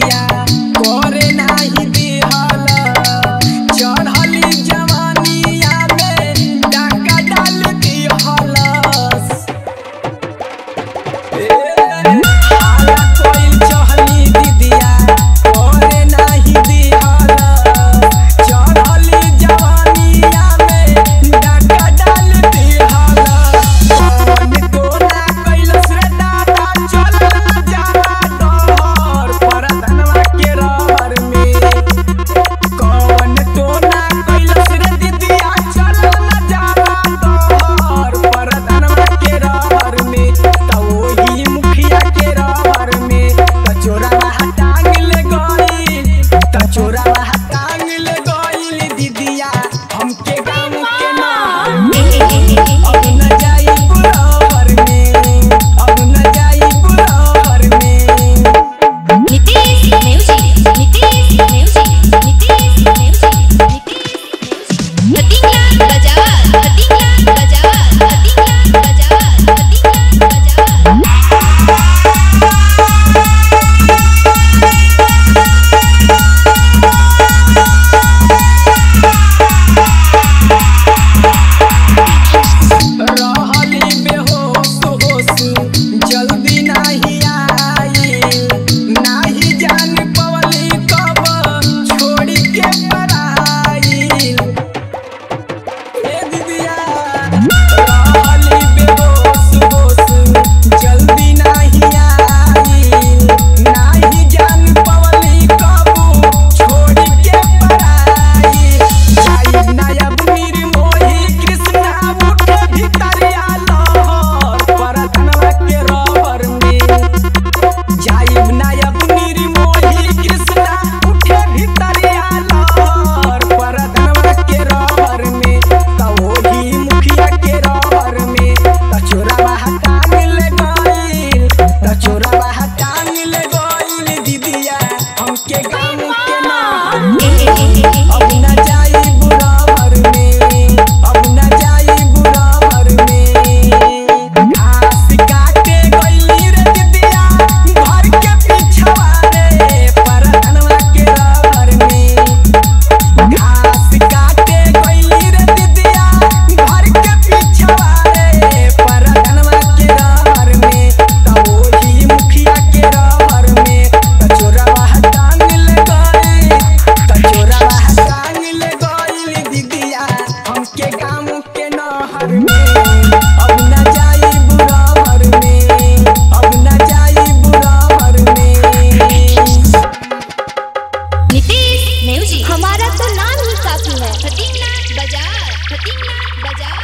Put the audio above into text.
Yeah. हमारा तो नाम ही काफ़ी है। फतेहना बाज़ार बाज़ार।